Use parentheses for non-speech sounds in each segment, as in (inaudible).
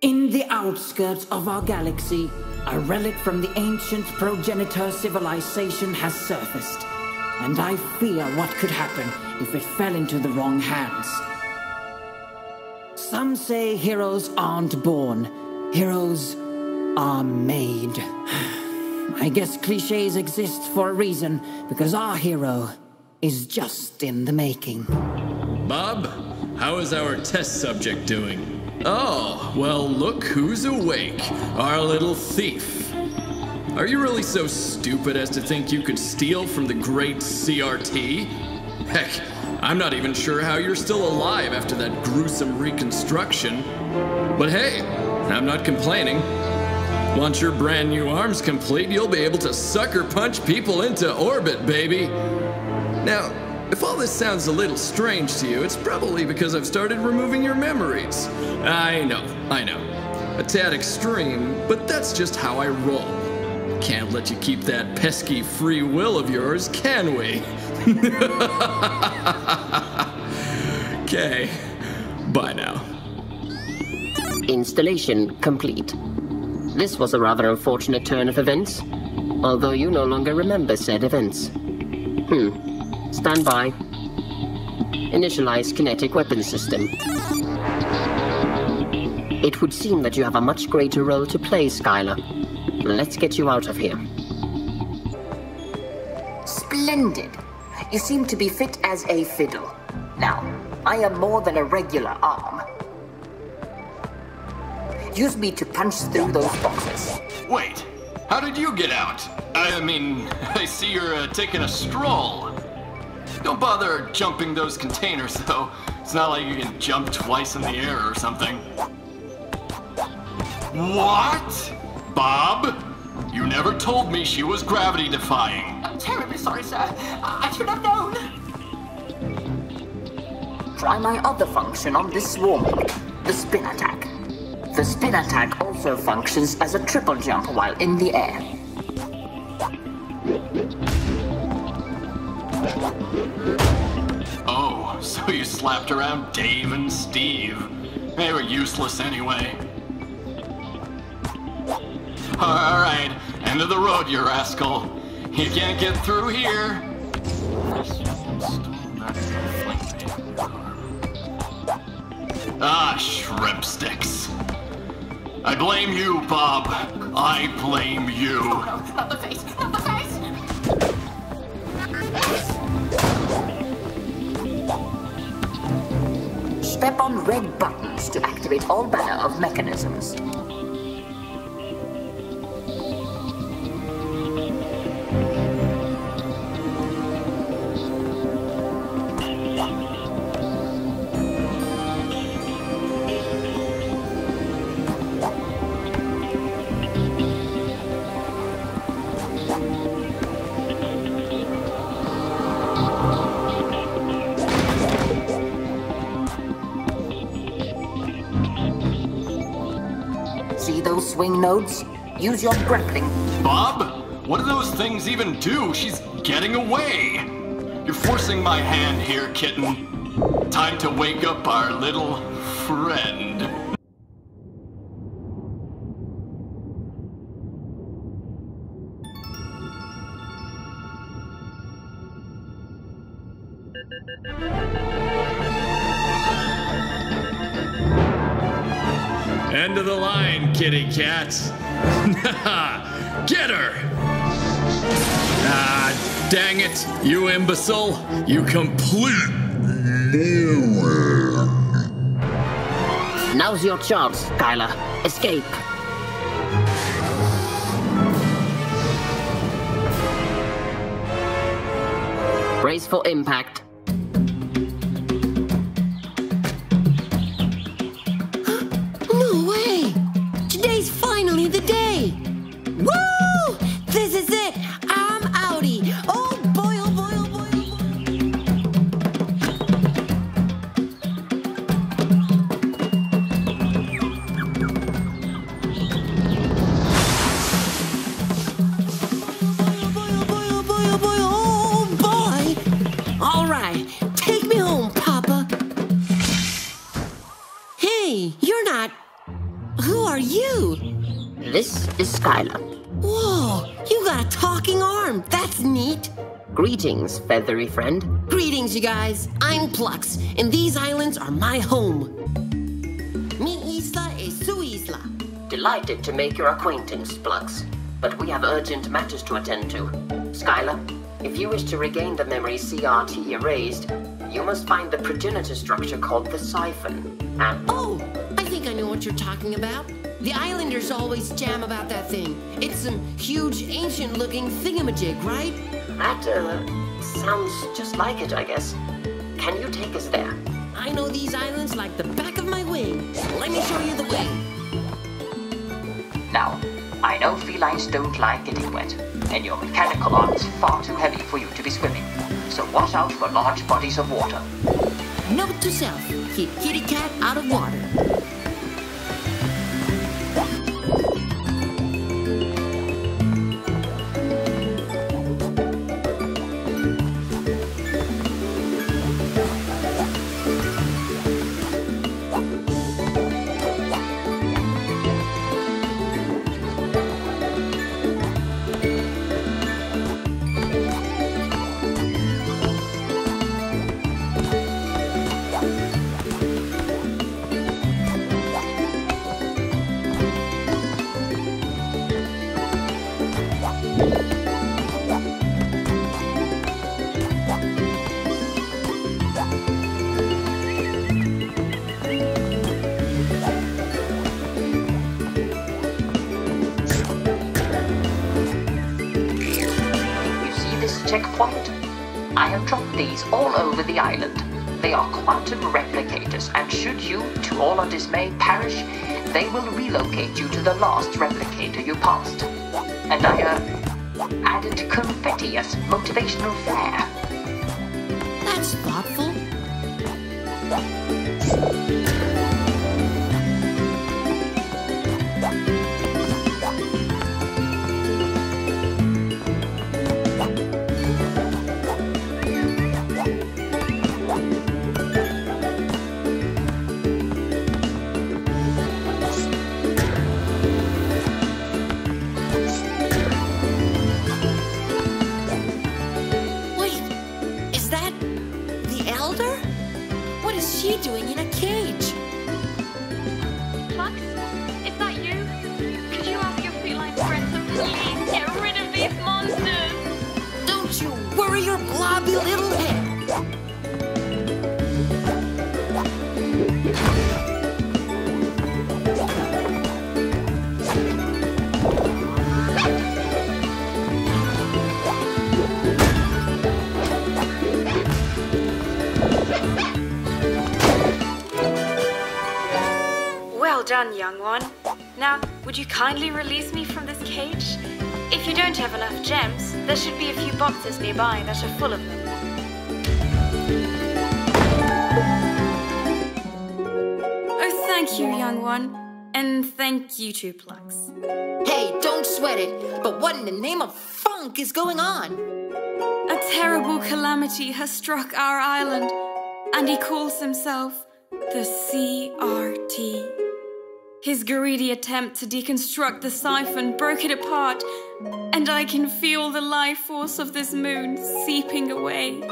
In the outskirts of our galaxy, a relic from the ancient progenitor civilization has surfaced. And I fear what could happen if it fell into the wrong hands. Some say heroes aren't born, heroes are made. (sighs) I guess cliches exist for a reason, because our hero is just in the making. Bob, how is our test subject doing? Oh, well, look who's awake. Our little thief. Are you really so stupid as to think you could steal from the great CRT? Heck, I'm not even sure how you're still alive after that gruesome reconstruction. But hey, I'm not complaining. Once your brand new arm's complete, you'll be able to sucker punch people into orbit, baby. Now, if all this sounds a little strange to you, it's probably because I've started removing your memories. I know, I know. A tad extreme, but that's just how I roll. Can't let you keep that pesky free will of yours, can we? (laughs) okay, bye now. Installation complete. This was a rather unfortunate turn of events, although you no longer remember said events. Hmm. Stand by. Initialize kinetic weapon system. It would seem that you have a much greater role to play, Skylar. Let's get you out of here. Splendid. You seem to be fit as a fiddle. Now, I am more than a regular arm. Use me to punch through those boxes. Wait, how did you get out? I mean, (laughs) I see you're uh, taking a stroll. Don't bother jumping those containers, though. It's not like you can jump twice in the air or something. What? Bob? You never told me she was gravity defying. I'm terribly sorry, sir. I should have known. Try my other function on this swarm, the spin attack. The spin attack also functions as a triple jump while in the air. Oh, so you slapped around Dave and Steve. They were useless anyway. Alright, end of the road, you rascal. You can't get through here. Ah, shrimp sticks. I blame you, Bob. I blame you. (laughs) red buttons to activate all manner of mechanisms. Use your grappling. Bob? What do those things even do? She's getting away. You're forcing my hand here, kitten. Time to wake up our little friend. Cats. (laughs) Get her! Ah, dang it, you imbecile. You complete. Now's your chance, Skylar. Escape. Brace for impact. Feathery friend. Greetings, you guys. I'm Plux, and these islands are my home. Mi isla es su isla. Delighted to make your acquaintance, Plux. But we have urgent matters to attend to. Skylar, if you wish to regain the memory CRT erased, you must find the progenitor structure called the siphon. And Oh, I think I know what you're talking about. The islanders always jam about that thing. It's some huge, ancient looking thingamajig, right? that, uh, sounds just like it, I guess. Can you take us there? I know these islands like the back of my wing. Let me show you the way. Now, I know felines don't like getting wet, and your mechanical arm is far too heavy for you to be swimming. So watch out for large bodies of water. Note to self keep kitty cat out of water. They will relocate you to the last replicator you passed. And I, uh, added confetti as motivational flair. Kindly release me from this cage? If you don't have enough gems, there should be a few boxes nearby that are full of them. Oh, thank you, young one. And thank you too, Plux. Hey, don't sweat it. But what in the name of funk is going on? A terrible calamity has struck our island, and he calls himself the CRT. His greedy attempt to deconstruct the siphon broke it apart, and I can feel the life force of this moon seeping away.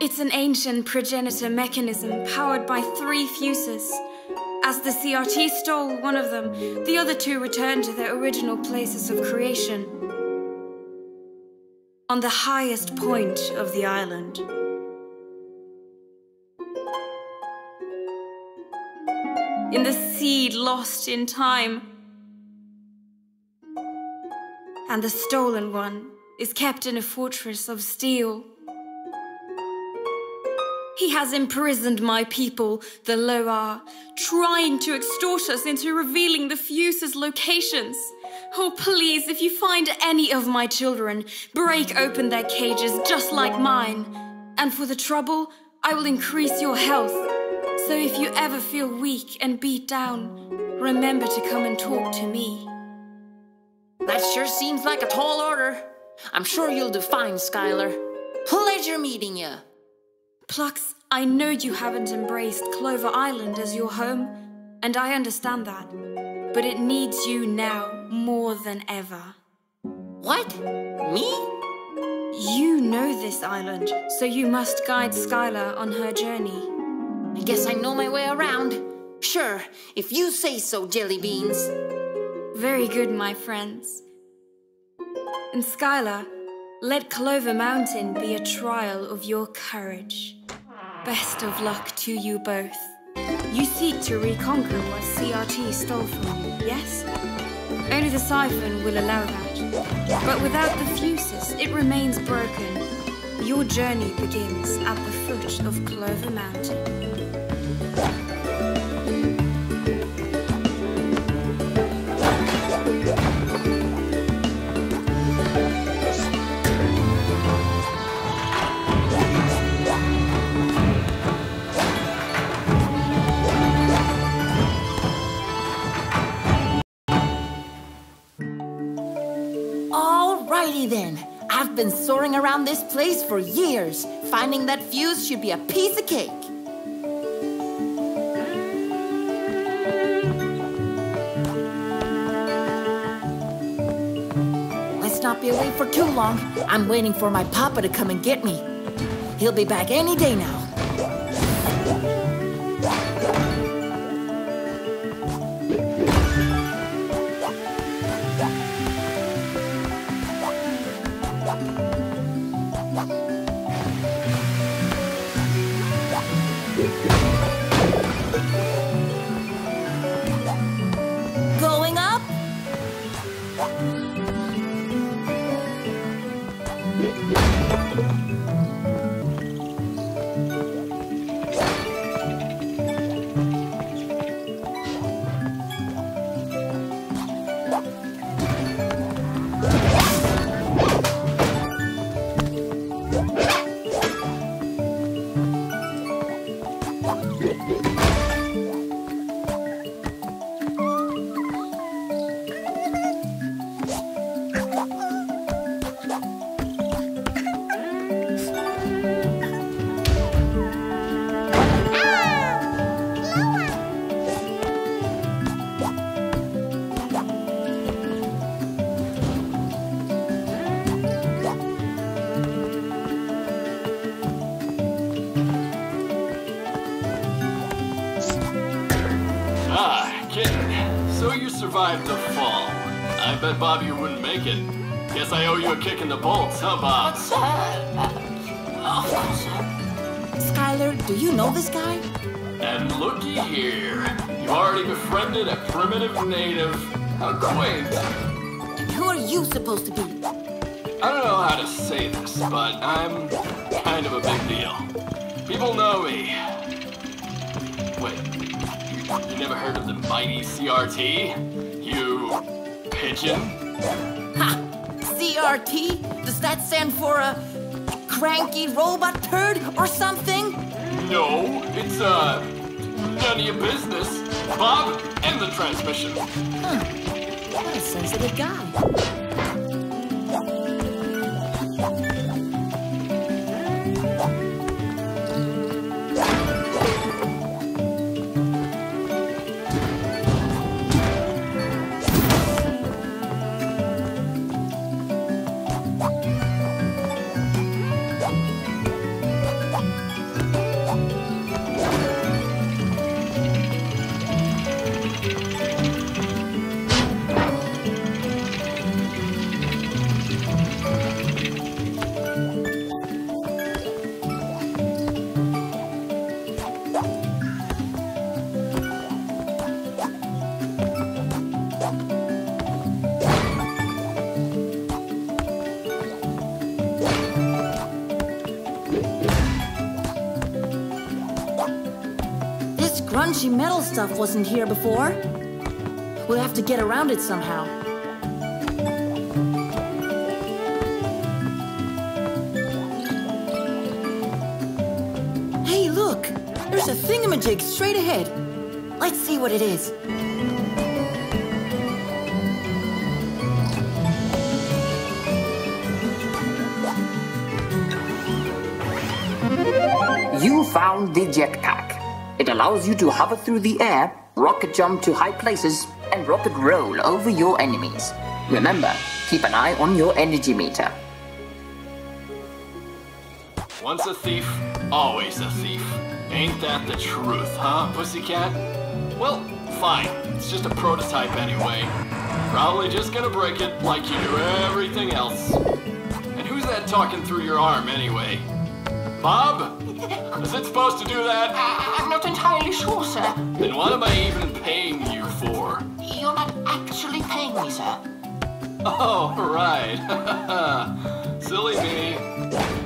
It's an ancient progenitor mechanism powered by three fuses. As the CRT stole one of them, the other two returned to their original places of creation on the highest point of the island. In the seed lost in time. And the stolen one is kept in a fortress of steel. He has imprisoned my people, the Loa, trying to extort us into revealing the fuse's locations. Oh, please, if you find any of my children, break open their cages just like mine. And for the trouble, I will increase your health. So if you ever feel weak and beat down, remember to come and talk to me. That sure seems like a tall order. I'm sure you'll do fine, Skylar. Pleasure meeting you. Plux, I know you haven't embraced Clover Island as your home, and I understand that. but it needs you now more than ever. What? Me? You know this island, so you must guide Skylar on her journey. I guess I know my way around. Sure, if you say so, Jelly Beans. Very good, my friends. And Skylar, let Clover Mountain be a trial of your courage. Best of luck to you both. You seek to reconquer what CRT stole from you, yes? Only the siphon will allow that. But without the fuses, it remains broken. Your journey begins at the foot of Clover Mountain. Alrighty then. I've been soaring around this place for years. Finding that fuse should be a piece of cake. Not be away for too long. I'm waiting for my papa to come and get me. He'll be back any day now. I owe you a kick in the bolts, huh, Bob? Skylar, do you know this guy? And looky here. You already befriended a primitive native. How quaint. And who are you supposed to be? I don't know how to say this, but I'm kind of a big deal. People know me. Wait, you never heard of the mighty CRT? You pigeon? CRT? Does that stand for a cranky robot turd or something? No, it's uh none of your business. Bob, end the transmission. Huh. What a sensitive guy. Grungy metal stuff wasn't here before. We'll have to get around it somehow. Hey, look! There's a thingamajig straight ahead. Let's see what it is. You found the jetpack. Allows you to hover through the air, rocket jump to high places, and rocket roll over your enemies. Remember, keep an eye on your energy meter. Once a thief, always a thief. Ain't that the truth, huh, pussycat? Well, fine. It's just a prototype anyway. Probably just gonna break it like you do everything else. And who's that talking through your arm anyway? Bob? Is it supposed to do that? I'm not entirely sure, sir. Then what am I even paying you for? You're not actually paying me, sir. Oh, right. (laughs) Silly me.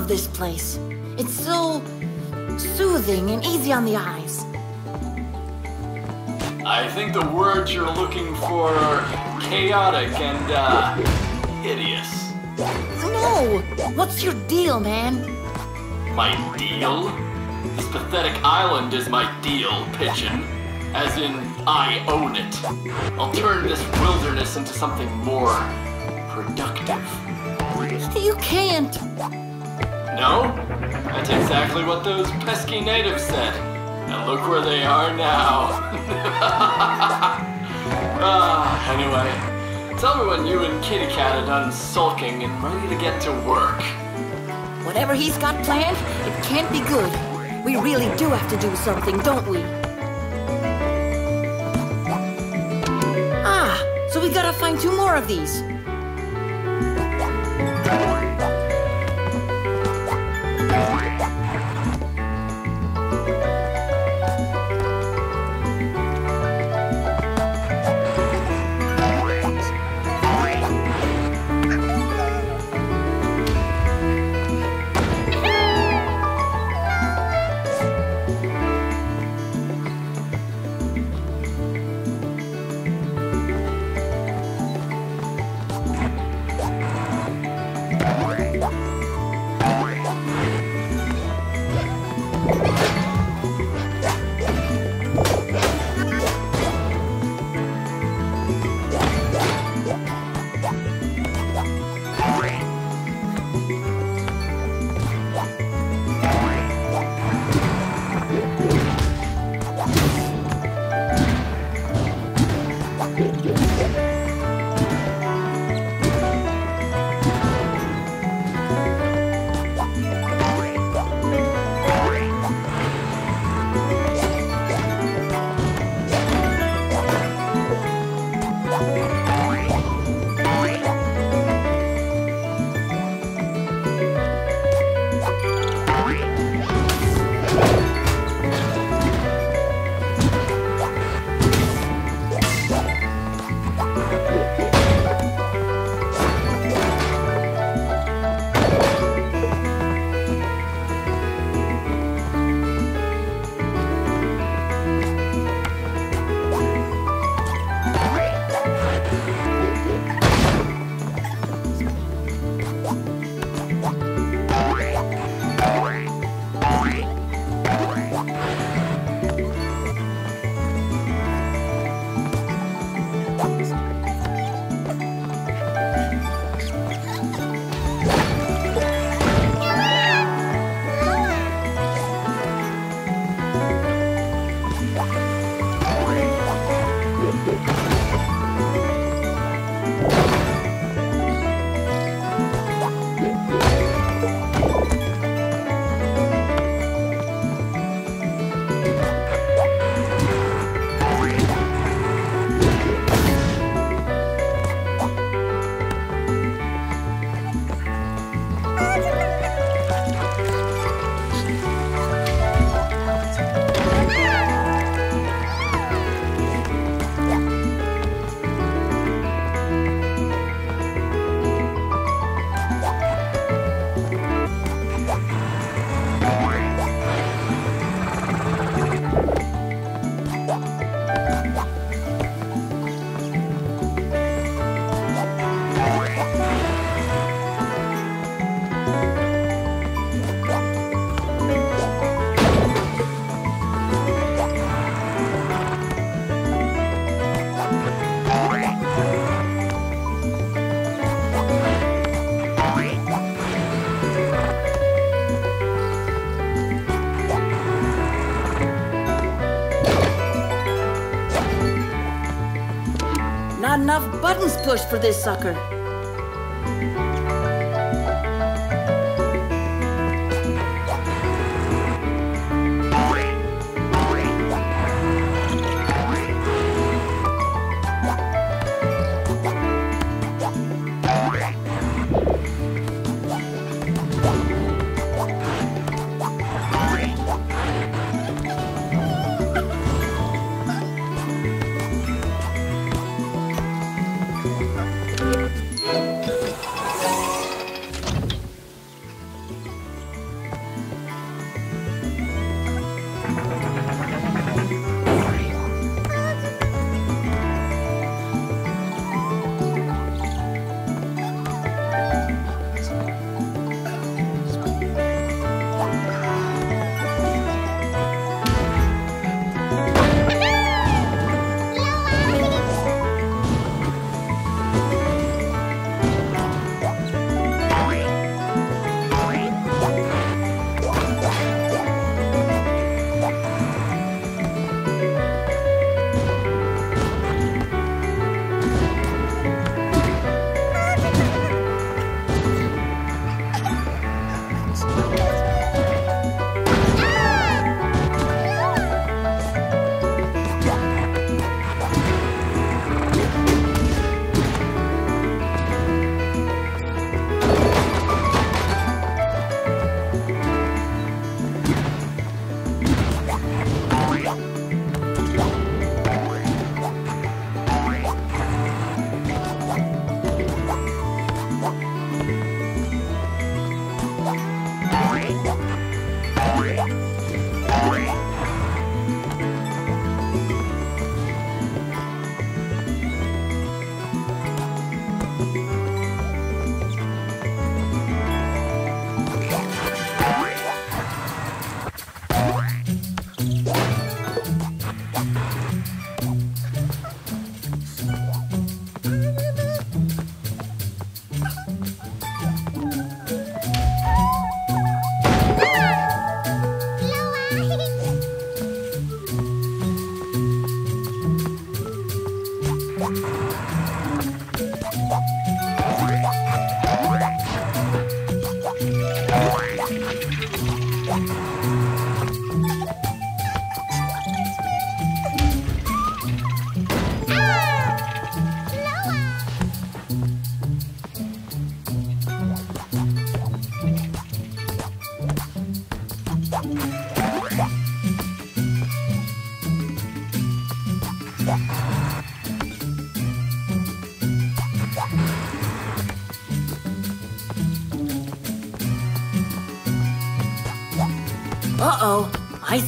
Love this place. It's so soothing and easy on the eyes. I think the words you're looking for are chaotic and, uh, hideous. No! What's your deal, man? My deal? This pathetic island is my deal, pigeon. As in, I own it. I'll turn this wilderness into something more productive. You can't. No? That's exactly what those pesky natives said. And look where they are now. (laughs) ah, anyway, tell me when you and Kitty Cat are done sulking and ready to get to work. Whatever he's got planned, it can't be good. We really do have to do something, don't we? Ah, so we gotta find two more of these. Pushed for this sucker.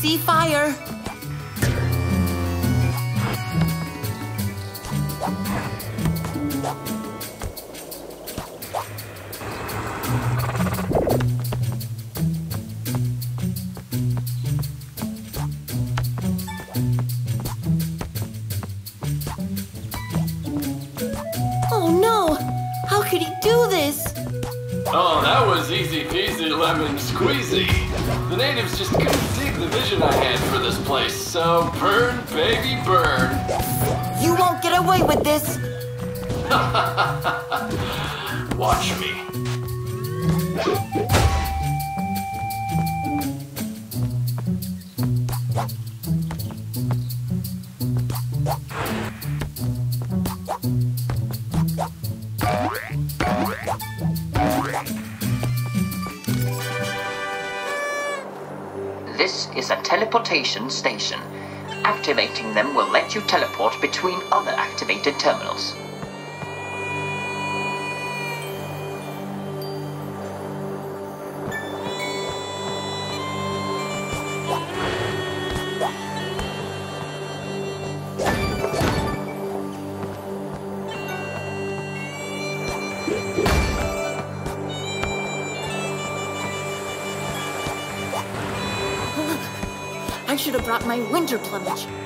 See fire. Teleportation station. Activating them will let you teleport between other activated terminals. My winter plumage.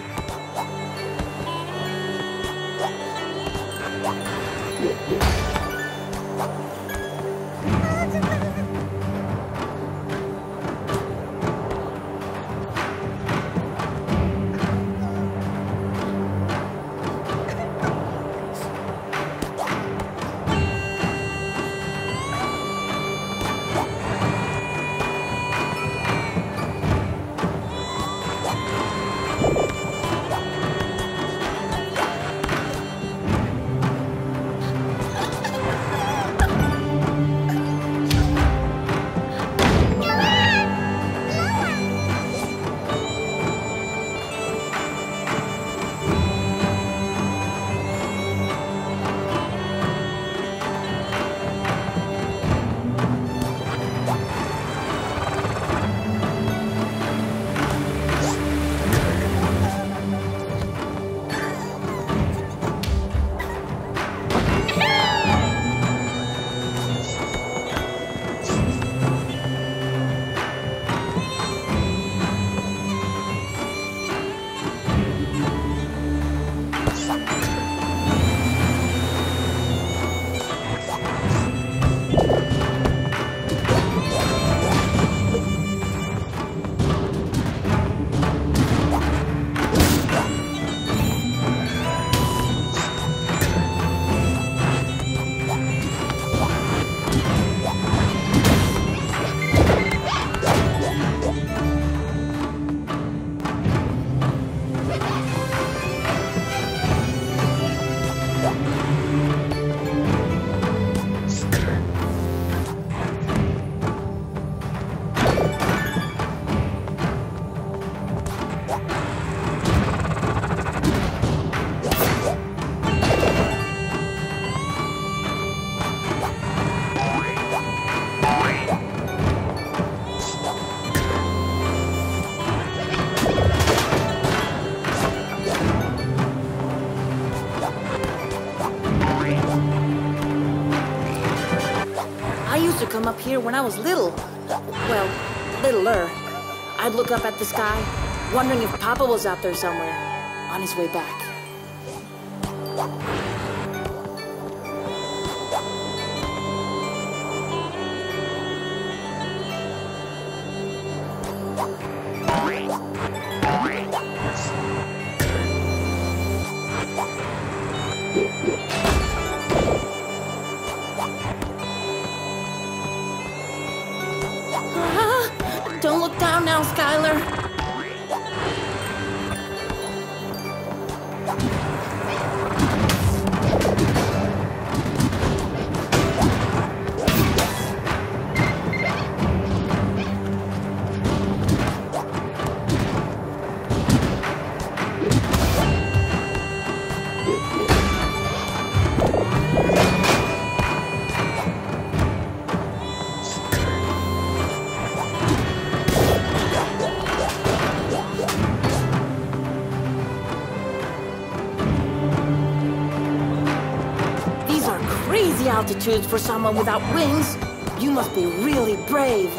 Was little. Well, littler. I'd look up at the sky, wondering if Papa was out there somewhere, on his way back. Crazy altitudes for someone without wings. You must be really brave.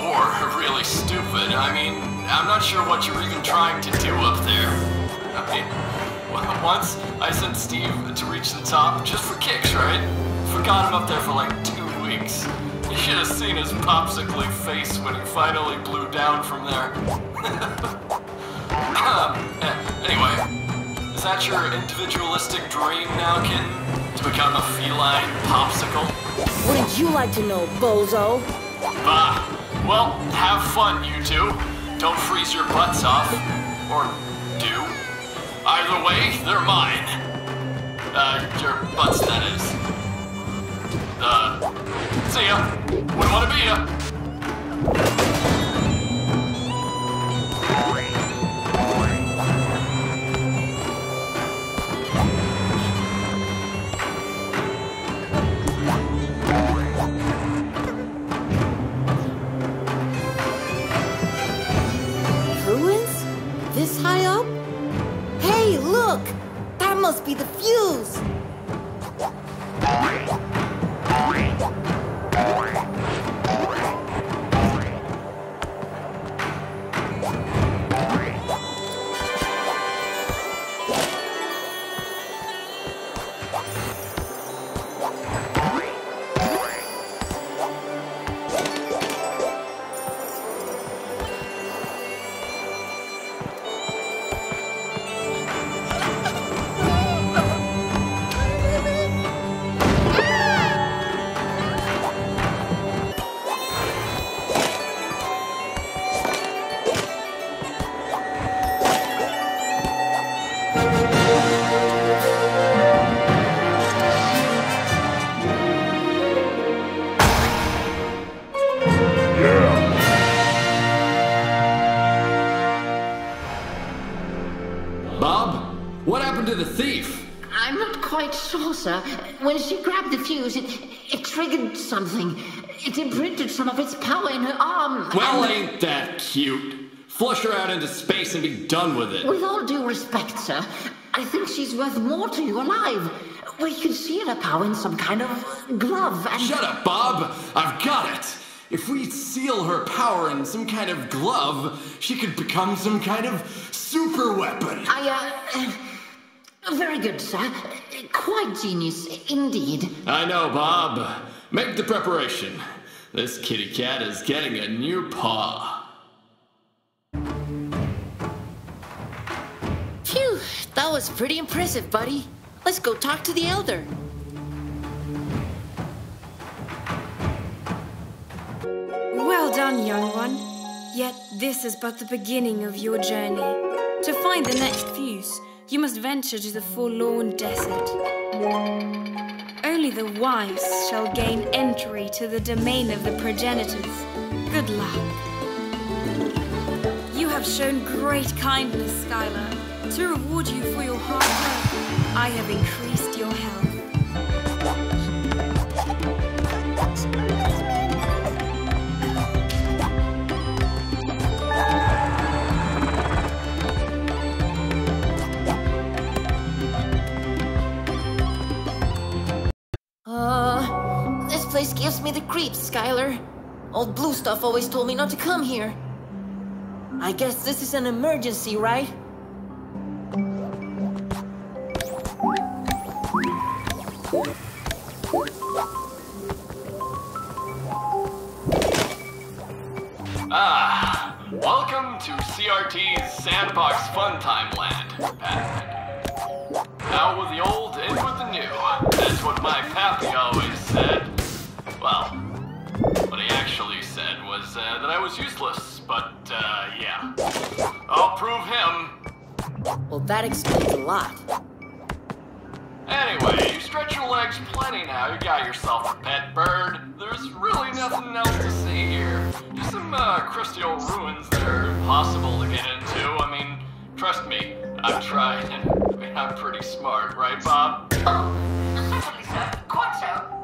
Or really stupid. I mean, I'm not sure what you're even trying to do up there. (laughs) I mean, once I sent Steve to reach the top just for kicks, right? Forgot him up there for like two weeks. You should have seen his popsicle face when he finally blew down from there. (laughs) um, eh, anyway, Is that your individualistic dream now, kitten? To become a feline popsicle? Wouldn't you like to know, bozo? Bah! Well, have fun, you two. Don't freeze your butts off. Or do. Either way, they're mine. Uh, your butts, that is. Uh, see ya. Wouldn't want to be ya. Sir. When she grabbed the fuse, it, it triggered something. It imprinted some of its power in her arm. Well, and- ain't that cute? Flush her out into space and be done with it. With all due respect, sir, I think she's worth more to you alive. We could seal her power in some kind of glove and. Shut up, Bob! I've got it! If we seal her power in some kind of glove, she could become some kind of super weapon. I, uh. Very good, sir. Quite genius, indeed. I know, Bob. Make the preparation. This kitty cat is getting a new paw. Phew, that was pretty impressive, buddy. Let's go talk to the Elder. Well done, young one. Yet this is but the beginning of your journey. To find the next fuse, you must venture to the forlorn desert. Only the wise shall gain entry to the domain of the progenitors. Good luck. You have shown great kindness, Skylar. To reward you for your hard work, I have increased place gives me the creeps, Skylar. Old blue stuff always told me not to come here. I guess this is an emergency, right? Ah, welcome to CRT's Sandbox Funtime Land, Pac-Man. Out with the old, in with the new. That's what my pappy always said. Well, what he actually said was uh, that I was useless, but uh, yeah. I'll prove him. Well, that explains a lot. Anyway, you stretch your legs plenty now. You got yourself a pet bird. There's really nothing else to see here. Just some uh, crusty old ruins that are impossible to get into. I mean, trust me, I've tried, and I mean, I'm pretty smart, right, Bob? Oh, certainly, sir. Quite so.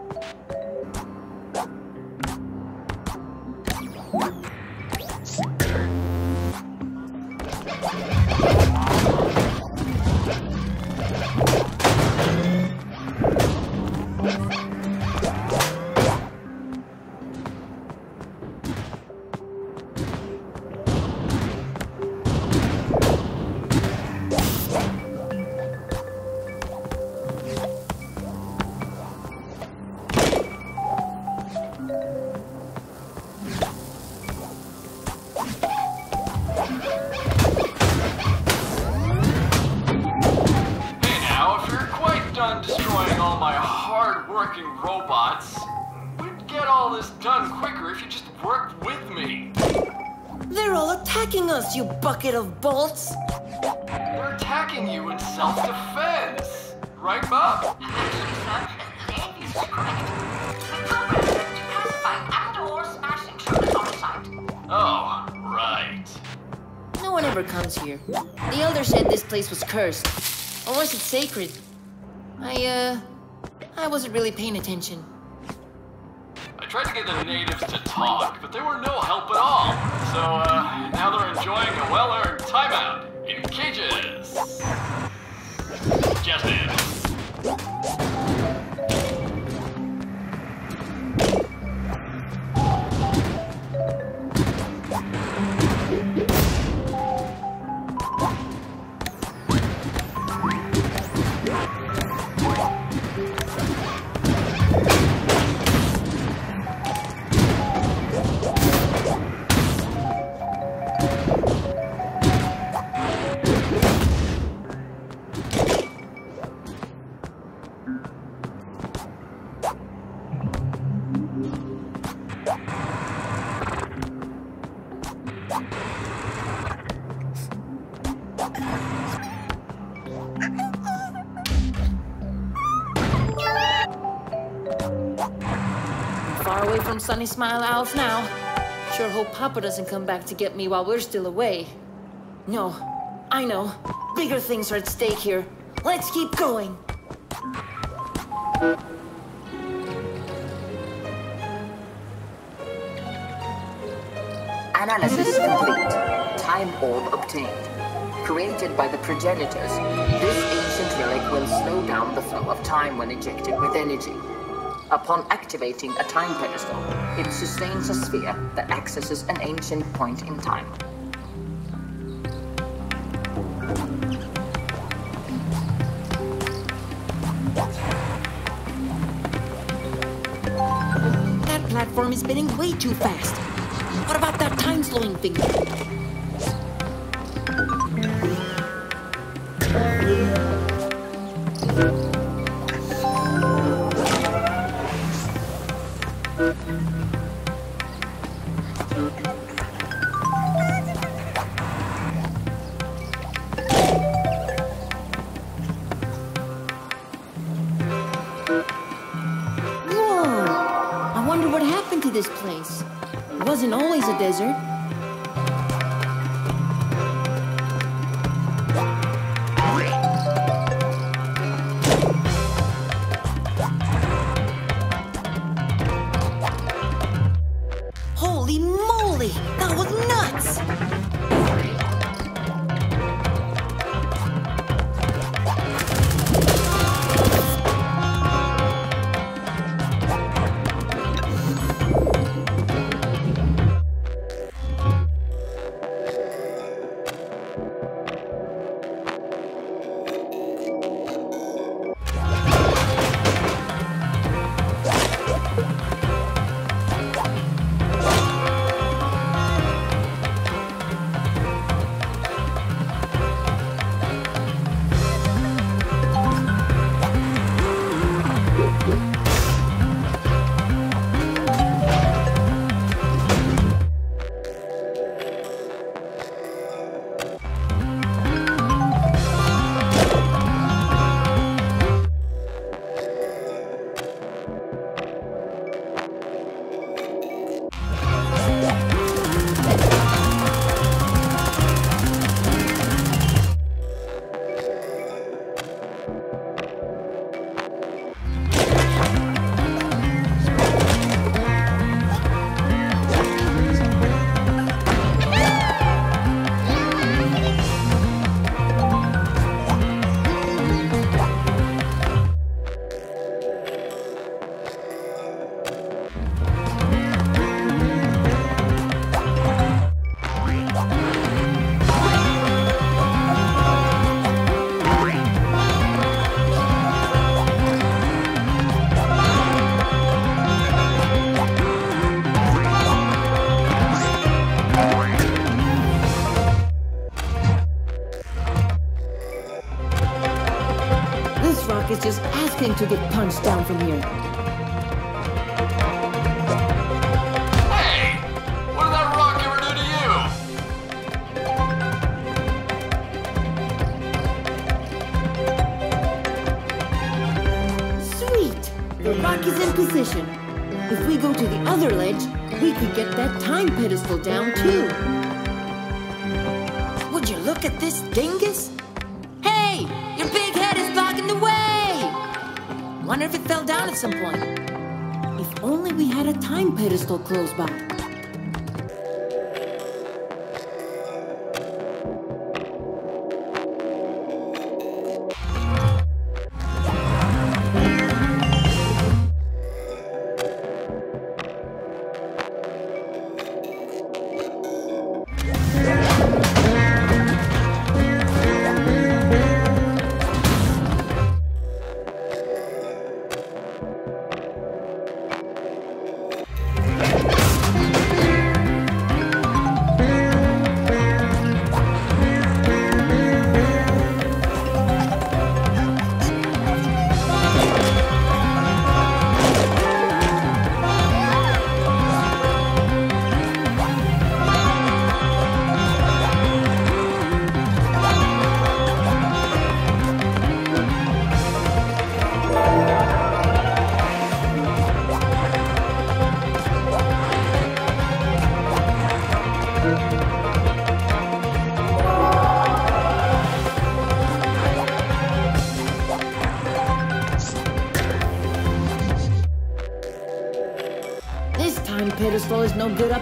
All my hard-working robots. We'd get all this done quicker if you just worked with me. They're all attacking us, you bucket of bolts! They're attacking you in self-defense. Right, Bob? Actually, sir, the atheist is correct. We programmed them to pacify and/or smash intruders on site. Oh, right. No one ever comes here. The elder said this place was cursed. Or was it sacred? I, uh... I wasn't really paying attention. I tried to get the natives to talk, but they were no help at all. So, uh, now they're enjoying a well-earned timeout in cages. Just in. Sunny Smile Owls now. Sure hope Papa doesn't come back to get me while we're still away. No, I know. Bigger things are at stake here. Let's keep going. Analysis complete. Time orb obtained. Created by the progenitors, this ancient relic will slow down the flow of time when ejected with energy. Upon activating a time pedestal, it sustains a sphere that accesses an ancient point in time. That platform is spinning way too fast. What about that time slowing thing? Whoa! To this place. It wasn't always a desert. Punched down from here.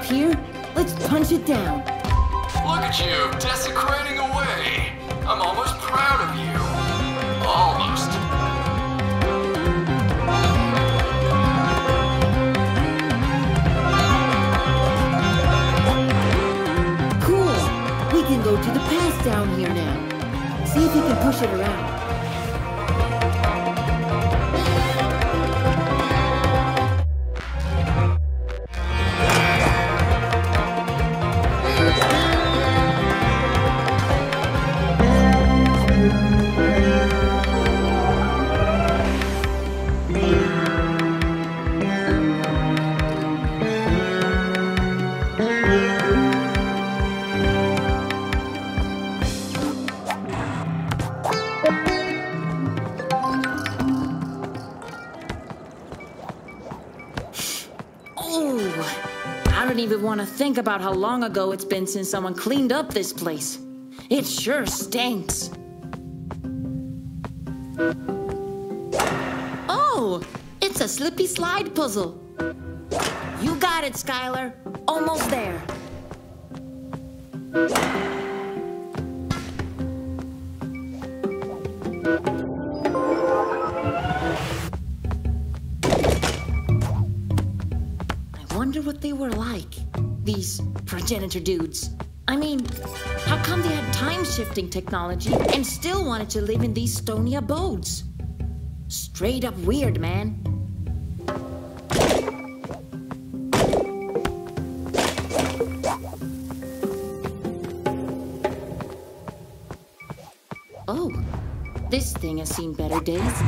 Here. Let's punch it down. About how long ago it's been since someone cleaned up this place. It sure stinks. Oh, it's a slippy slide puzzle. You got it, Skylar. Dudes. I mean, how come they had time shifting technology and still wanted to live in these stony abodes? Straight up weird, man. Oh, this thing has seen better days.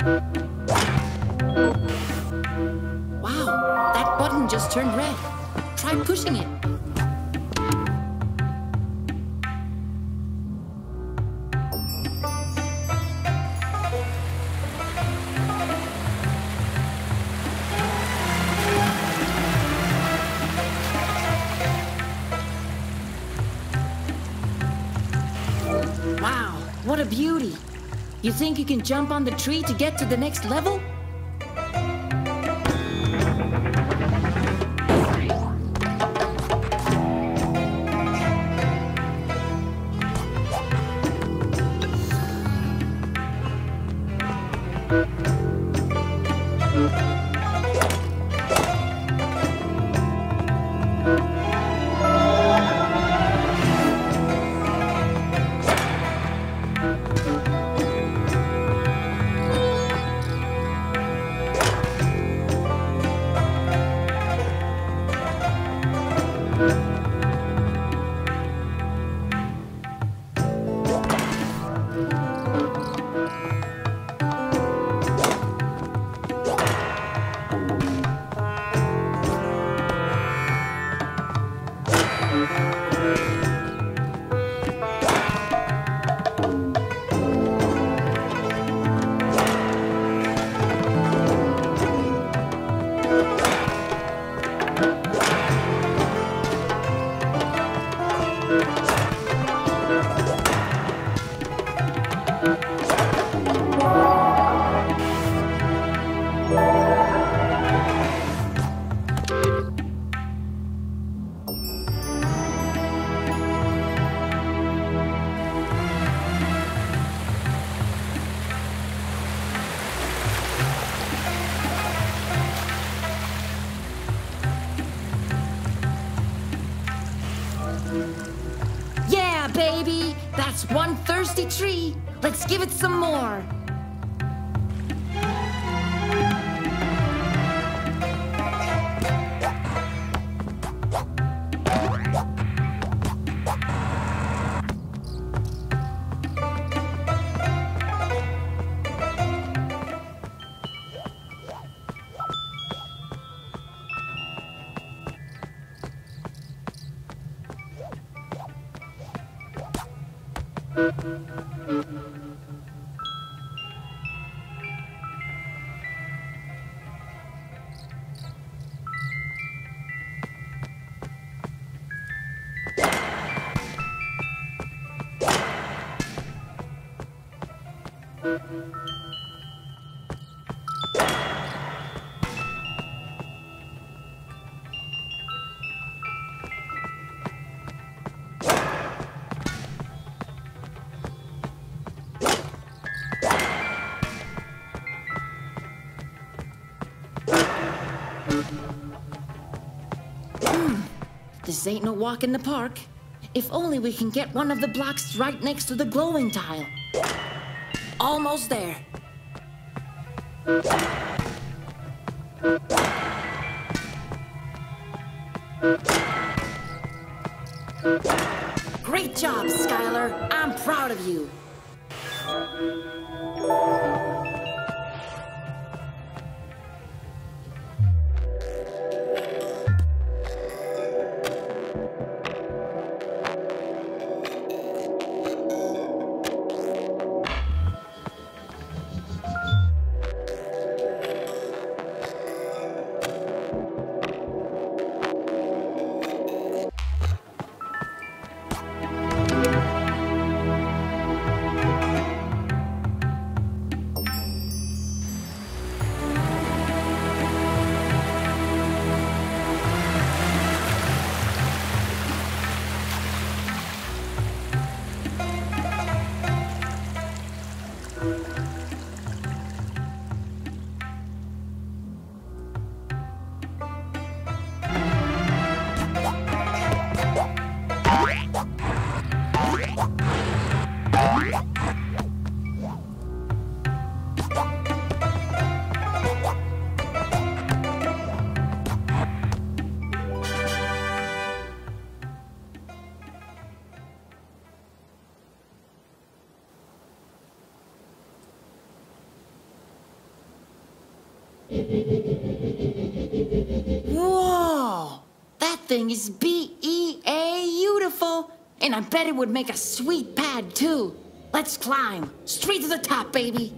Wow, that button just turned red. Try pushing it. Think you can jump on the tree to get to the next level? Hmm. This ain't no walk in the park. If only we can get one of the blocks right next to the glowing tile. Almost there. Thing is B-E-A beautiful. And I bet it would make a sweet pad, too. Let's climb. Straight to the top, baby.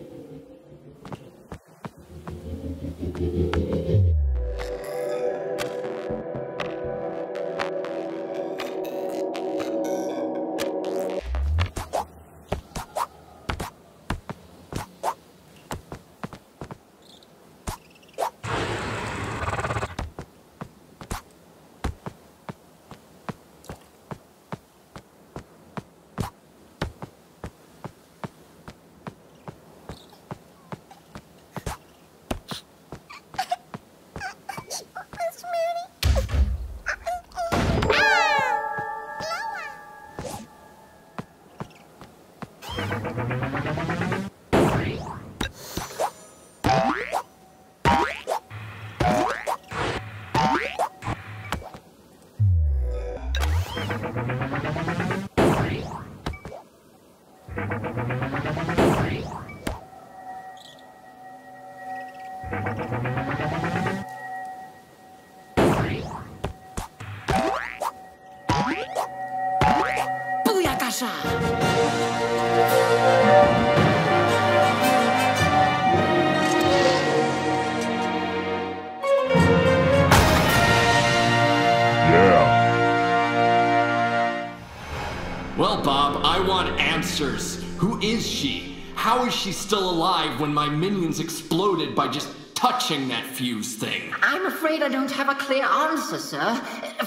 Well, Bob, I want answers. Who is she? How is she still alive when my minions exploded by just touching that fuse thing? I'm afraid I don't have a clear answer, sir.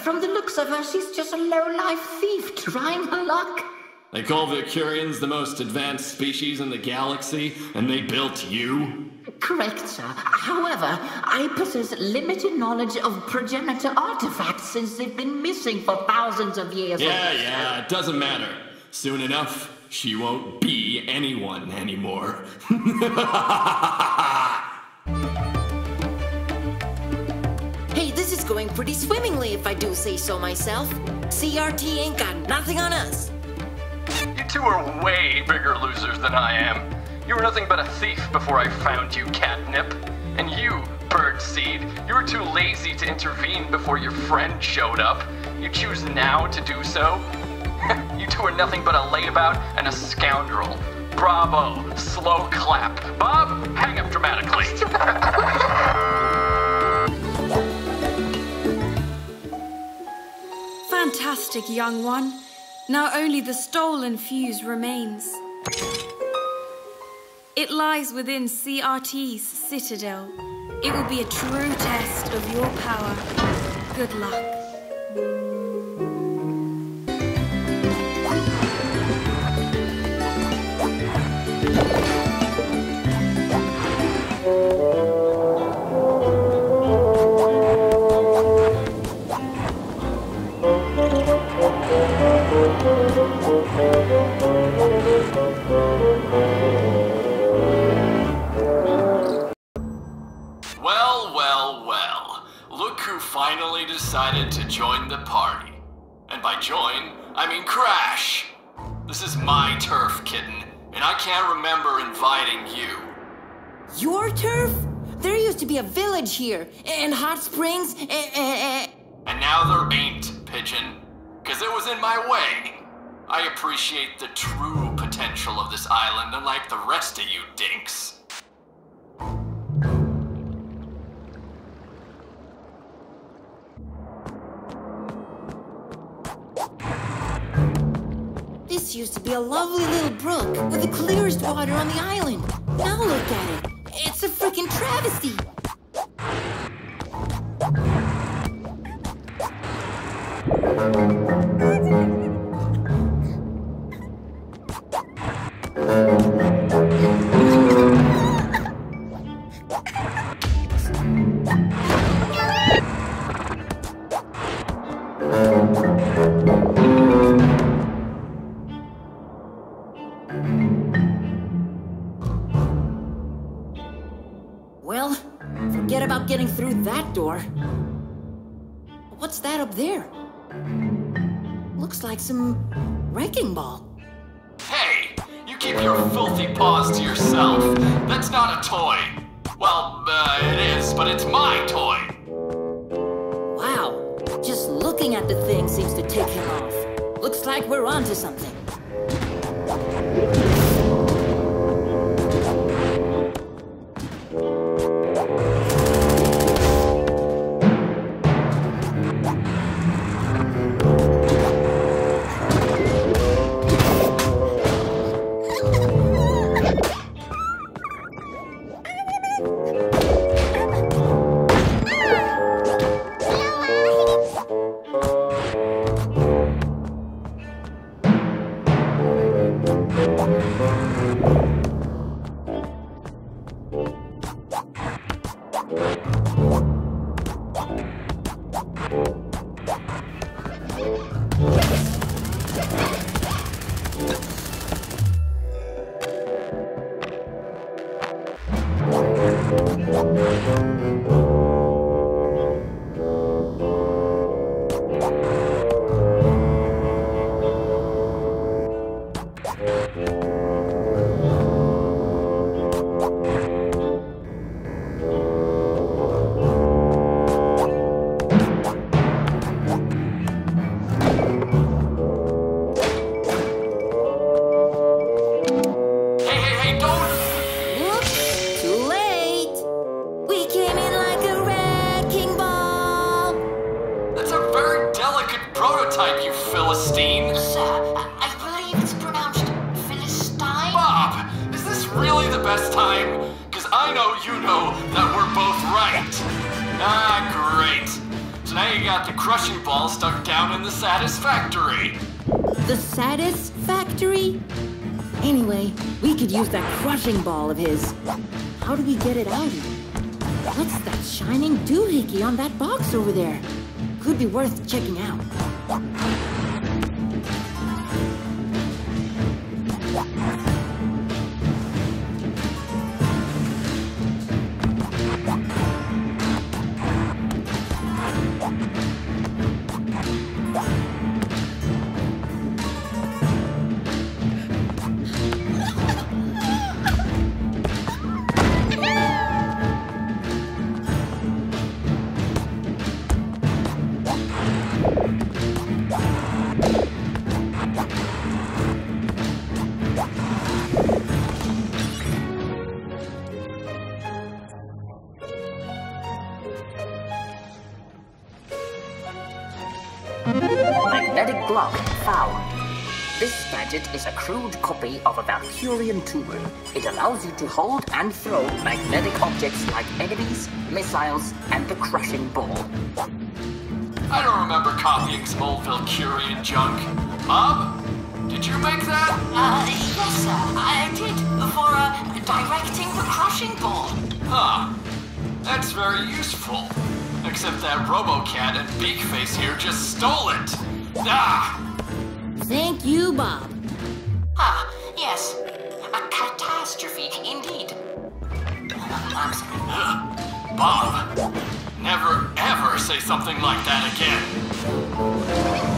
From the looks of her, she's just a low-life thief trying her luck. They call Vicurians the most advanced species in the galaxy, and they built you? Correct, sir. However, I possess limited knowledge of progenitor artifacts since they've been missing for thousands of years. Yeah, yeah, it doesn't matter. Soon enough, she won't be anyone anymore. (laughs) Hey, this is going pretty swimmingly if I do say so myself. CRT ain't got nothing on us. You two are way bigger losers than I am. You were nothing but a thief before I found you, Catnip. And you, Birdseed, you were too lazy to intervene before your friend showed up. You choose now to do so? (laughs) you two are nothing but a layabout and a scoundrel. Bravo, slow clap. Bob, hang up dramatically. (laughs) Fantastic, young one. Now only the stolen fuse remains. It lies within CRT's citadel. It will be a true test of your power. Good luck. Well, well, well. Look who finally decided to join the party. And by join, I mean crash. This is my turf, kitten, and I can't remember inviting you. Your turf? There used to be a village here, and hot springs, and, and, And now there ain't, Pigeon. Cause it was in my way. I appreciate the true potential of this island, unlike the rest of you dinks. To be a lovely little brook with the clearest water on the island. Now look at it. It's a freaking travesty. Well, up there? Looks like some wrecking ball. Hey, you keep your filthy paws to yourself. That's not a toy. Well, uh, it is, but it's my toy. Wow, just looking at the thing seems to tick him off. Looks like we're onto something. Ball of his. How do we get it out? What's that shining doohickey on that box over there? Could be worth checking out. Valkyrian tool. It allows you to hold and throw magnetic objects like enemies, missiles, and the crushing ball. I don't remember copying some old Valkyrian junk. Bob, did you make that? Uh, yes, sir. I did for uh, directing the crushing ball. Huh. That's very useful. Except that RoboCat and Beakface here just stole it. Ah! Thank you, Bob. Bob, never ever say something like that again.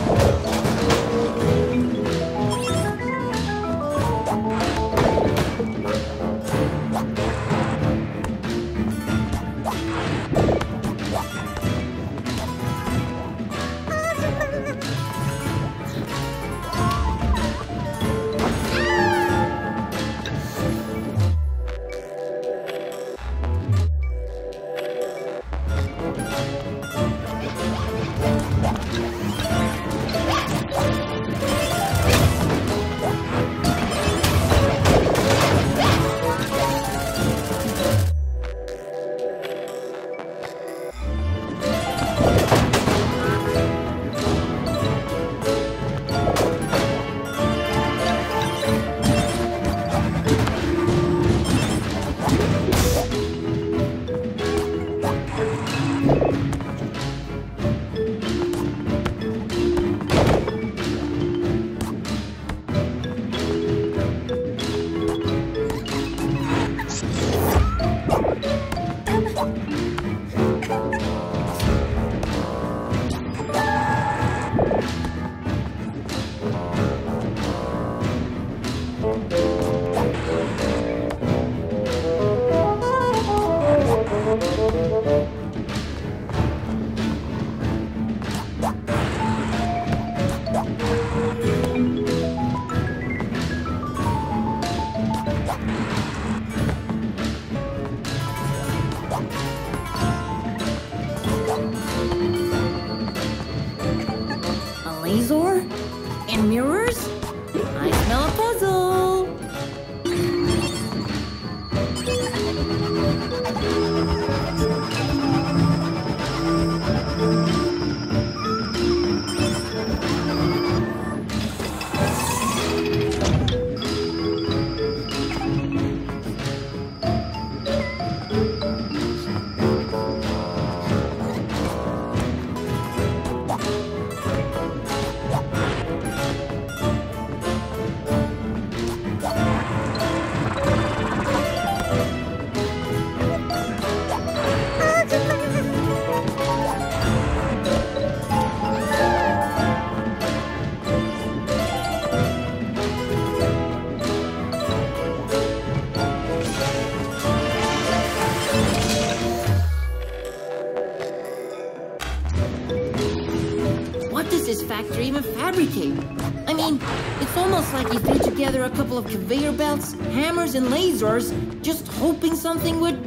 A couple of conveyor belts, hammers, and lasers, just hoping something would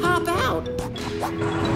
pop out.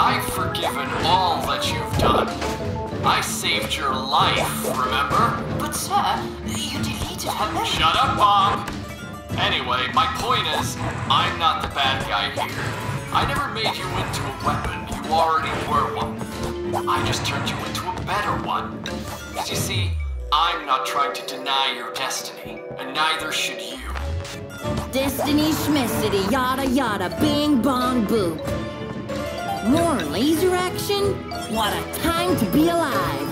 I've forgiven all that you've done. I saved your life, remember? But, sir, you deleted her memory. Shut up, Bob! Anyway, my point is, I'm not the bad guy here. I never made you into a weapon. You already were one. I just turned you into a better one. 'Cause you see, I'm not trying to deny your destiny, and neither should you. Destiny Schmissity, yada yada, bing bong boop. More laser action? What a time to be alive!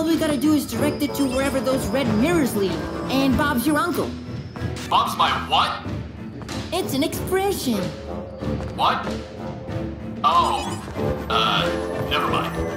All we gotta do is direct it to wherever those red mirrors lead. And Bob's your uncle. Bob's my what? It's an expression. What? Oh, uh, never mind.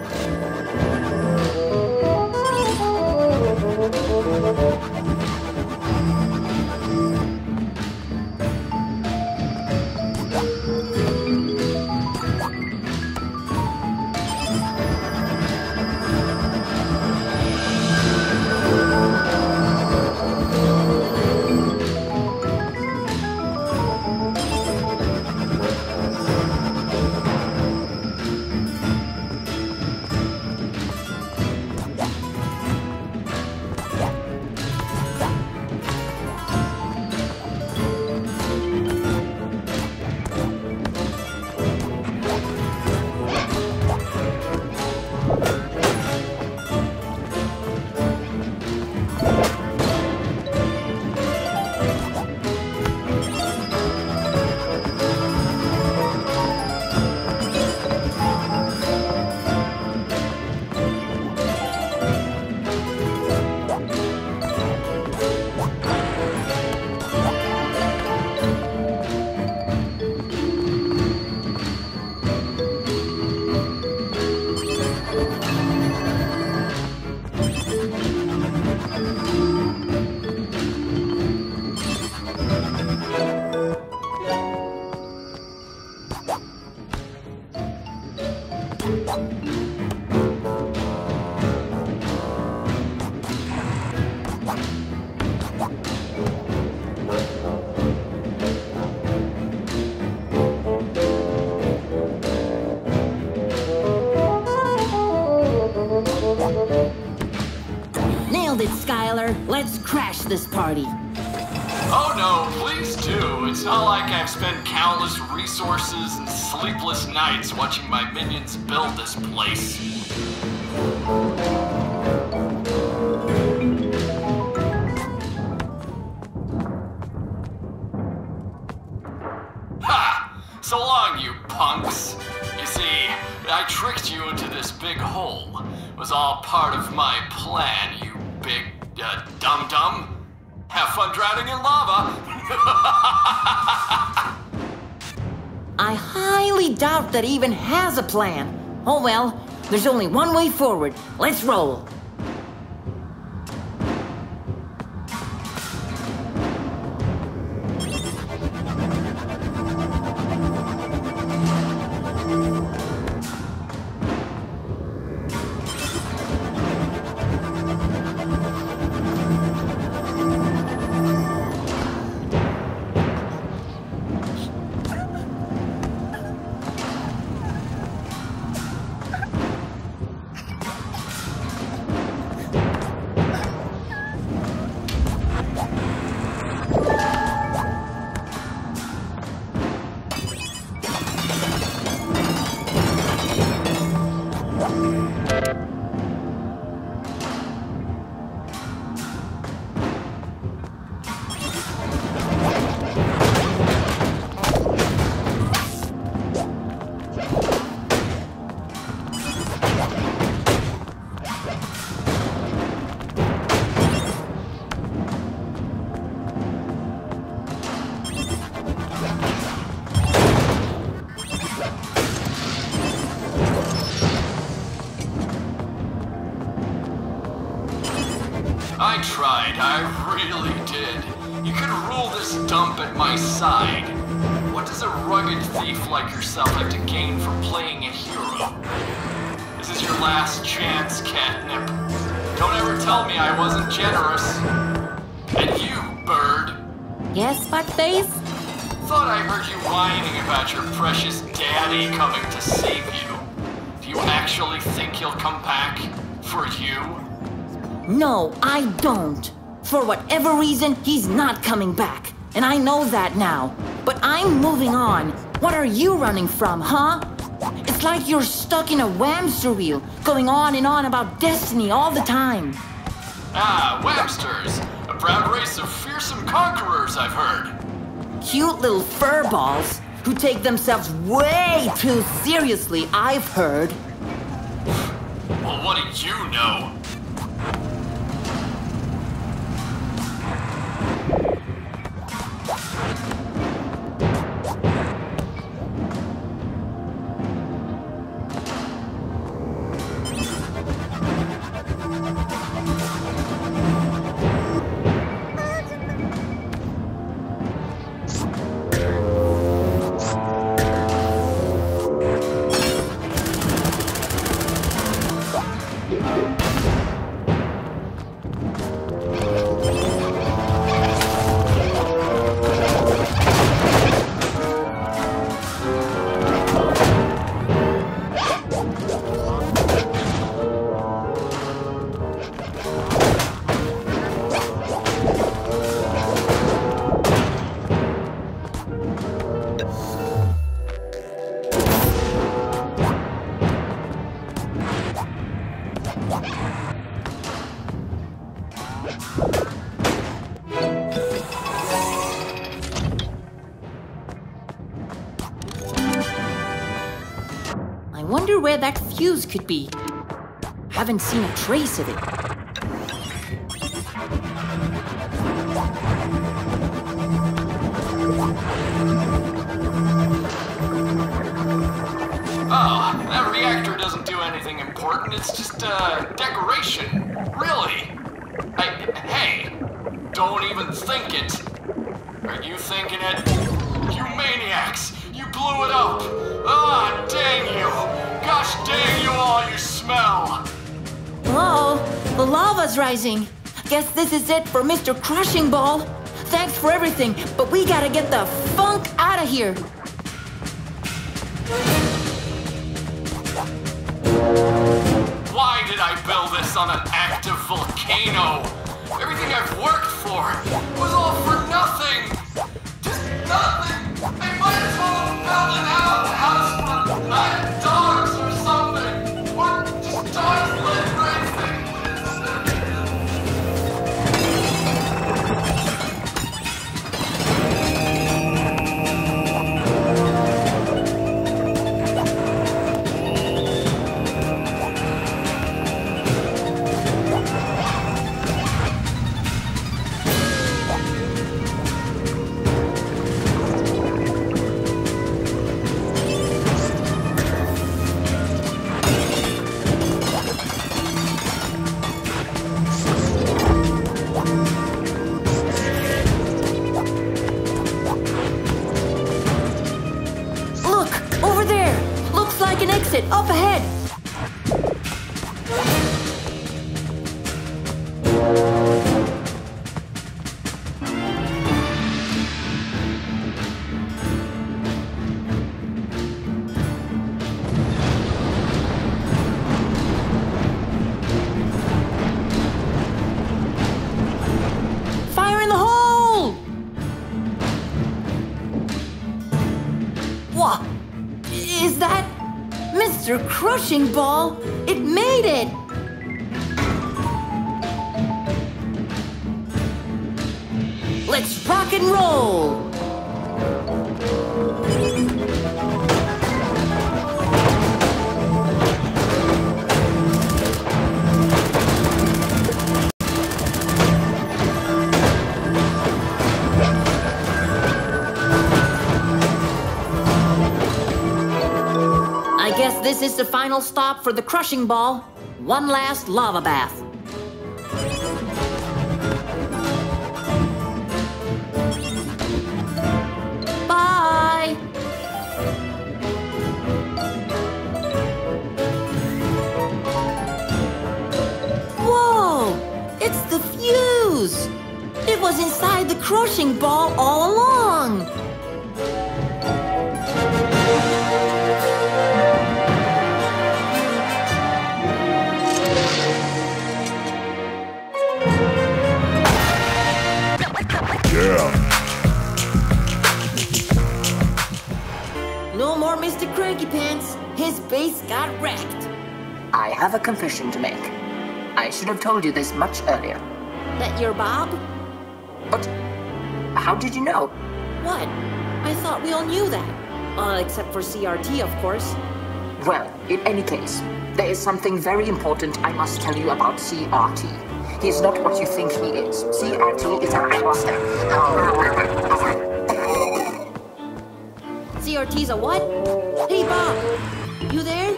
This party. Oh no, please do. It's not like I've spent countless resources and sleepless nights watching my minions build this place. That even has a plan. Oh well, there's only one way forward. Let's roll. Whatever reason, he's not coming back. And I know that now. But I'm moving on. What are you running from, huh? It's like you're stuck in a whamster wheel, going on and on about destiny all the time. Ah, Whamsters. A proud race of fearsome conquerors, I've heard. Cute little furballs who take themselves way too seriously, I've heard. Well, what do you know? Where that fuse could be. Haven't seen a trace of it. Oh, that reactor doesn't do anything important. It's just, uh, decoration. Really. I, hey, don't even think it. Guess this is it for Mr. Crushing Ball. Thanks for everything, but we gotta get the funk out of here. Why did I build this on an active volcano? Everything I've worked for was all for Ball? It made it! Final stop for the crushing ball. One last lava bath. Told you this much earlier. That you're Bob? But how did you know? What? I thought we all knew that. Uh, except for CRT, of course. Well, in any case, there is something very important I must tell you about CRT. He is not what you think he is. CRT is an imposter. CRT's a what? Hey, Bob! You there?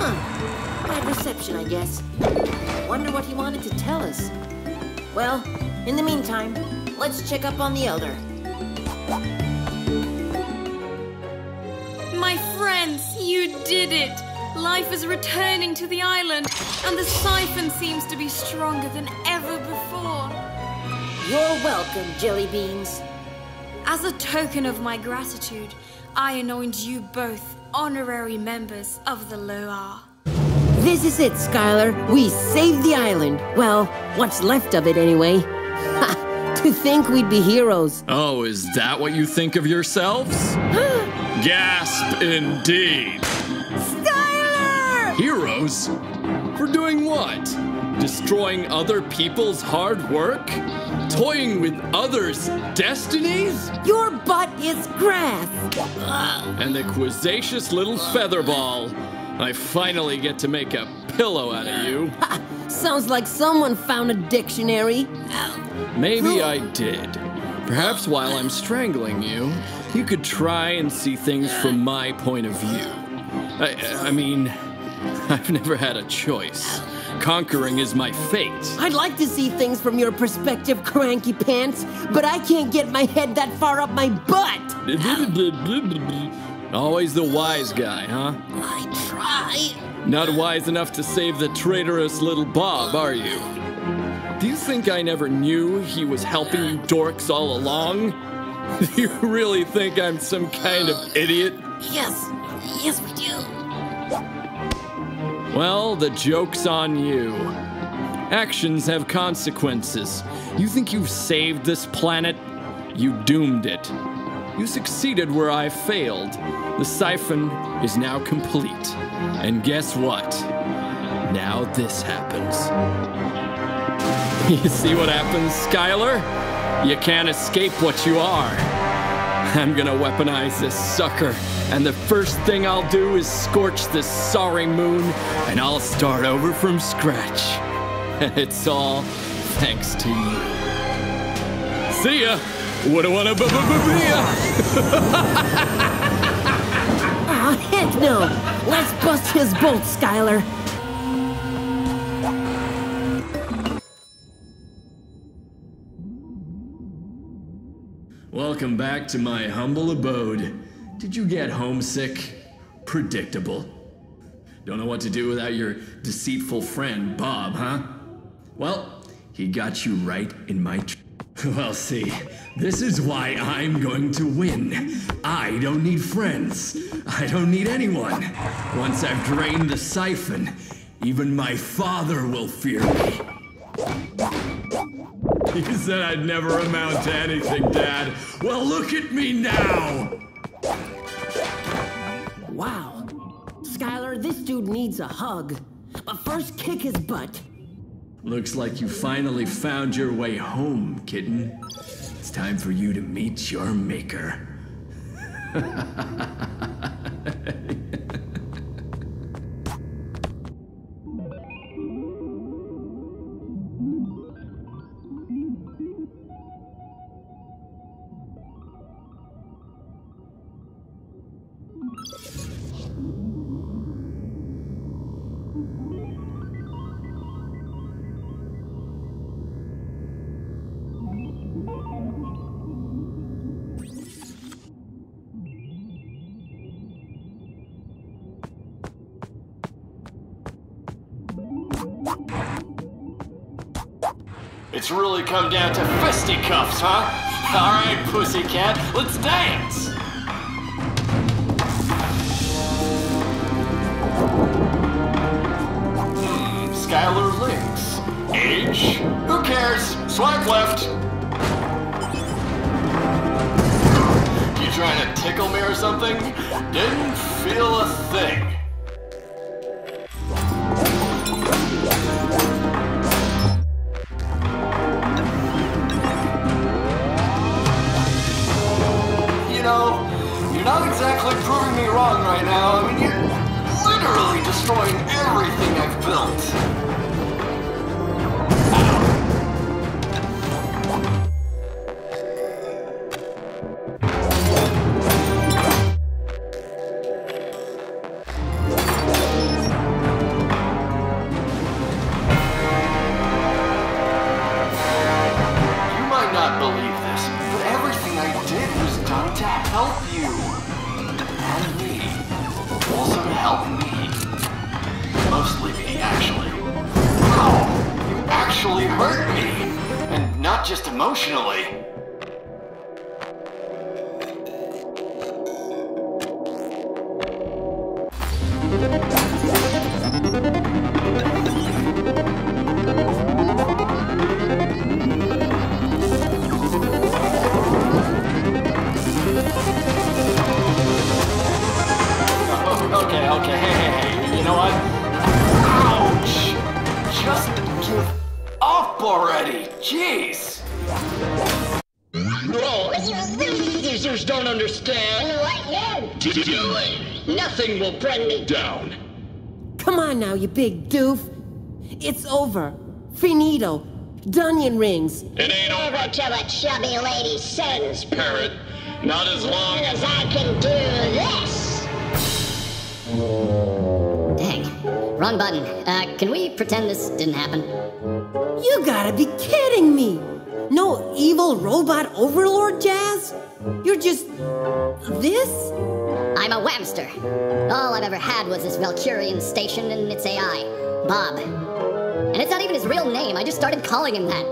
Huh. Bad reception, I guess. Wonder what he wanted to tell us. Well, in the meantime, let's check up on the Elder. My friends, you did it! Life is returning to the island, and the siphon seems to be stronger than ever before. You're welcome, Jelly Beans. As a token of my gratitude, I anoint you both honorary members of the Loa. This is it, Skylar. We saved the island. Well, what's left of it anyway. Ha! To think we'd be heroes. Oh, is that what you think of yourselves? (gasps) Gasp indeed. Skylar! Heroes? For doing what? Destroying other people's hard work? Toying with others' destinies? Your butt is grass. And the quizzacious little featherball. I finally get to make a pillow out of you. (laughs) Sounds like someone found a dictionary. Maybe I did. Perhaps while I'm strangling you, you could try and see things from my point of view. I, I mean, (laughs) I've never had a choice. Conquering is my fate. I'd like to see things from your perspective, cranky pants, but I can't get my head that far up my butt. (laughs) Always the wise guy, huh? I try. Not wise enough to save the traitorous little Bob, are you? Do you think I never knew he was helping you dorks all along? (laughs) Do you really think I'm some kind of idiot? Yes, yes, we do. Well, the joke's on you. Actions have consequences. You think you've saved this planet? You doomed it. You succeeded where I failed. The siphon is now complete. And guess what? Now this happens. (laughs) You see what happens, Skylar? You can't escape what you are. I'm gonna weaponize this sucker, and the first thing I'll do is scorch this sorry moon, and I'll start over from scratch. And (laughs) it's all thanks to you. See ya! Woulda wanna b b b be ya! (laughs) Oh, heck no! Let's bust his bolt, Skylar! Welcome back to my humble abode. Did you get homesick? Predictable. Don't know what to do without your deceitful friend, Bob, huh? Well, he got you right in my. (laughs) Well, see, this is why I'm going to win. I don't need friends. I don't need anyone. Once I've drained the siphon, even my father will fear me. (laughs) You said I'd never amount to anything, Dad. Well, look at me now! Wow. Skylar, this dude needs a hug. But first, kick his butt. Looks like you finally found your way home, kitten. It's time for you to meet your maker. (laughs) come down to fisticuffs, huh? Alright, pussycat, let's dance! Hmm, Skylar Lynx. Age? Who cares? Swipe left. You trying to tickle me or something? Didn't feel a thing. Already! Jeez! No, users don't understand. What Doing. Nothing will bring me down. Come on now, you big doof. It's over. Finito. Dunyan rings. It ain't over, Over till a chubby lady sends. parrot. Not as long as As I can do this. Dang. Wrong button. Uh, can we pretend this didn't happen? You gotta be kidding me. No evil robot overlord jazz? You're just. this? I'm a Whamster. All I've ever had was this Valkyrian station and its AI, Bob. And it's not even his real name, I just started calling him that.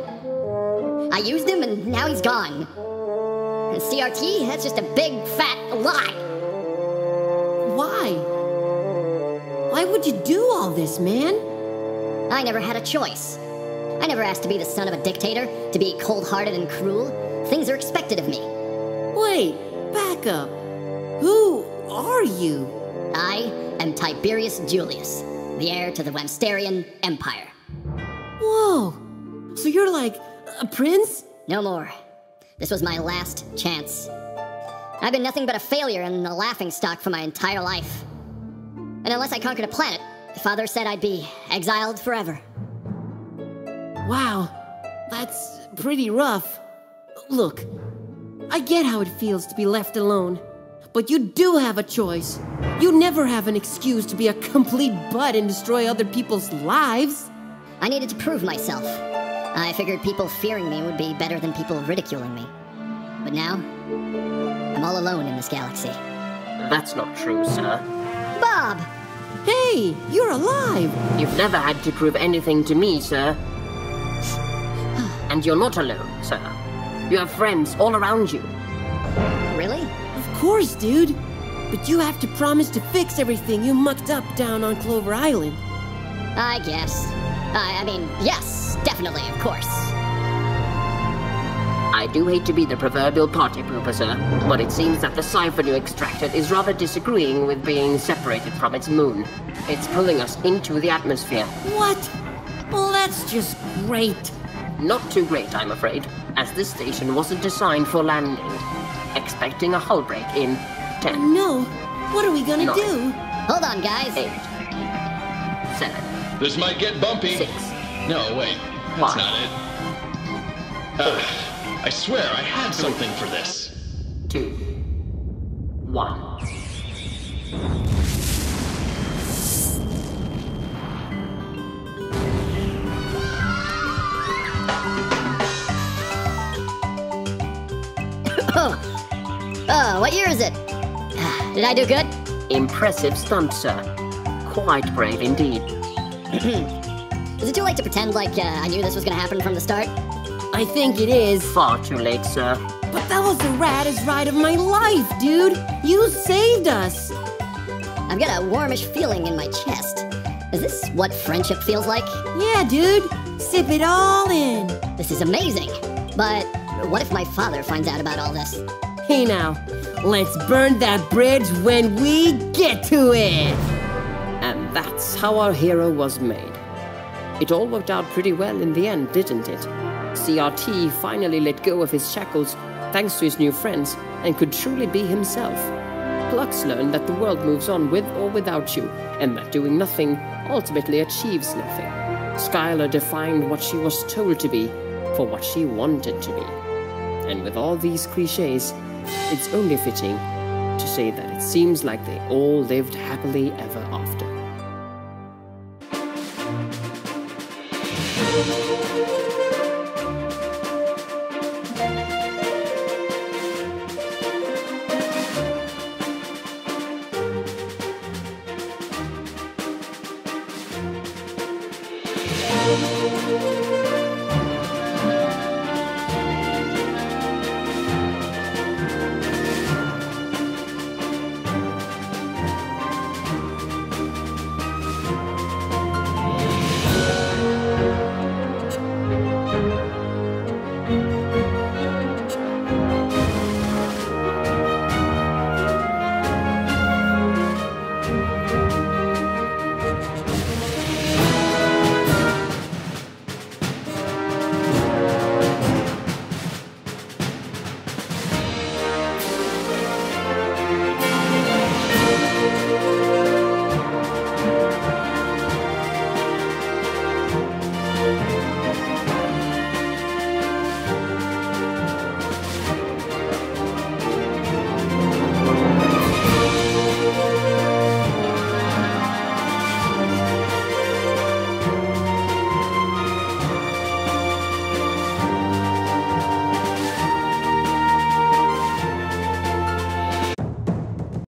I used him and now he's gone. And CRT, that's just a big fat lie. Why? Why would you do all this, man? I never had a choice. I never asked to be the son of a dictator, to be cold hearted and cruel. Things are expected of me. Wait, back up. Who are you? I am Tiberius Julius, the heir to the Whamsterian Empire. Whoa! So you're like a prince? No more. This was my last chance. I've been nothing but a failure and a laughing stock for my entire life. And unless I conquered a planet, Father said I'd be exiled forever. Wow, that's pretty rough. Look, I get how it feels to be left alone, but you do have a choice. You never have an excuse to be a complete butt and destroy other people's lives. I needed to prove myself. I figured people fearing me would be better than people ridiculing me. But now, I'm all alone in this galaxy. That's not true, sir. Bob! Hey, you're alive! You've never had to prove anything to me, sir. And you're not alone, sir. You have friends all around you. Really? Of course, dude. But you have to promise to fix everything you mucked up down on Clover Island. I guess. I, I mean, yes, definitely, of course. I do hate to be the proverbial party pooper, sir, but it seems that the siphon you extracted is rather disagreeing with being separated from its moon. It's pulling us into the atmosphere. What? Well, that's just great. Not too great, I'm afraid, as this station wasn't designed for landing. Expecting a hull break in 10. No. What are we gonna Nine. do? Hold on, guys. 8. 7. This might get bumpy. 6. No, wait. That's Five. not it. Ah, I swear I had something for this. 2. 1. Oh. Oh, what year is it? (sighs) Did I do good? Impressive stunt, sir. Quite brave indeed. (clears throat) Is it too late to pretend like uh, I knew this was gonna happen from the start? I think it is. Far too late, sir. But that was the raddest ride of my life, dude. You saved us. I've got a warmish feeling in my chest. Is this what friendship feels like? Yeah, dude. Sip it all in. This is amazing. But what if my father finds out about all this? Hey now, let's burn that bridge when we get to it. And that's how our hero was made. It all worked out pretty well in the end, didn't it? CRT finally let go of his shackles thanks to his new friends and could truly be himself. Plux learned that the world moves on with or without you, and that doing nothing ultimately achieves nothing. Skylar defined what she was told to be for what she wanted to be. And with all these cliches, it's only fitting to say that it seems like they all lived happily ever.